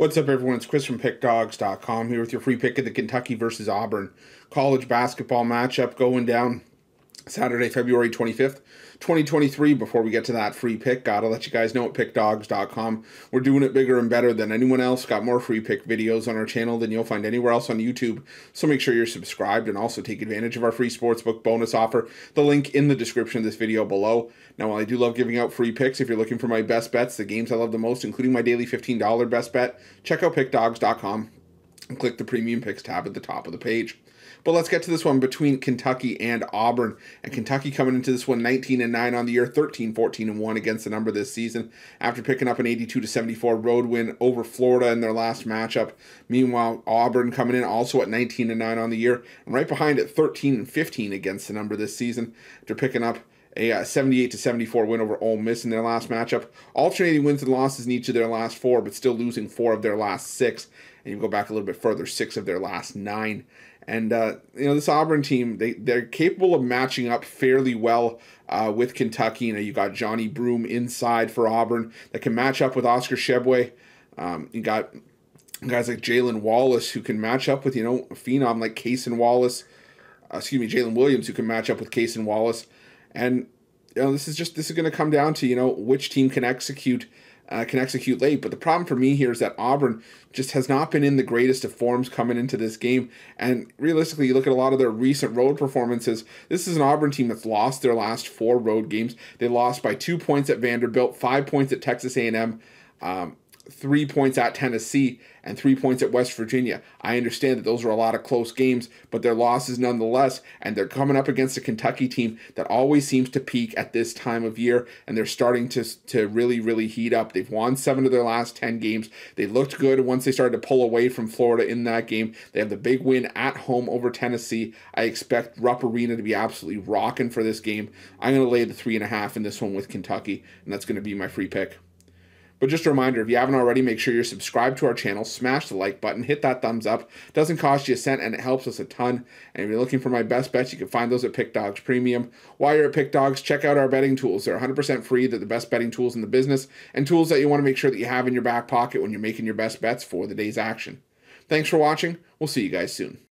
What's up, everyone? It's Chris from PickDawgz.com here with your free pick of the Kentucky versus Auburn college basketball matchup going down Saturday, February 25th, 2023. Before we get to that free pick, gotta let you guys know at pickdawgz.com. We're doing it bigger and better than anyone else. Got more free pick videos on our channel than you'll find anywhere else on YouTube. So make sure you're subscribed and also take advantage of our free sportsbook bonus offer. The link in the description of this video below. Now, while I do love giving out free picks, if you're looking for my best bets, the games I love the most, including my daily $15 best bet, check out pickdawgz.com and click the premium picks tab at the top of the page. But let's get to this one between Kentucky and Auburn. And Kentucky coming into this one 19 and 9 on the year, 13 14 and 1 against the number this season after picking up an 82 to 74 road win over Florida in their last matchup. Meanwhile, Auburn coming in also at 19 and 9 on the year and right behind at 13 and 15 against the number this season after picking up a uh, 78 to 74 win over Ole Miss in their last matchup, alternating wins and losses in each of their last four, but still losing four of their last six. And you go back a little bit further, six of their last nine. And uh, you know this Auburn team, they they're capable of matching up fairly well uh, with Kentucky. You know you got Johni Broome inside for Auburn that can match up with Oscar Tshiebwe. Um, you got guys like Jalen Wallace who can match up with you know a phenom like Cason Wallace. Uh, excuse me, Jalen Williams who can match up with Cason Wallace. And you know this is just this is going to come down to you know which team can execute uh, can execute late. But the problem for me here is that Auburn just has not been in the greatest of forms coming into this game. And realistically, you look at a lot of their recent road performances. This is an Auburn team that's lost their last four road games. They lost by two points at Vanderbilt, five points at Texas A&M. Um, three points at Tennessee and three points at West Virginia. I understand that those are a lot of close games, but they're losses nonetheless. And they're coming up against a Kentucky team that always seems to peak at this time of year, and they're starting to, to really, really heat up. They've won seven of their last 10 games. They looked good once they started to pull away from Florida in that game. They have the big win at home over Tennessee. I expect Rupp Arena to be absolutely rocking for this game. I'm going to lay the three and a half in this one with Kentucky, and that's going to be my free pick. But just a reminder, if you haven't already, make sure you're subscribed to our channel, smash the like button, hit that thumbs up. It Doesn't cost you a cent and it helps us a ton. And if you're looking for my best bets, you can find those at Pick Dawgz Premium. While you're at Pick Dawgz, check out our betting tools. They're 100% free. They're the best betting tools in the business and tools that you want to make sure that you have in your back pocket when you're making your best bets for the day's action. Thanks for watching. We'll see you guys soon.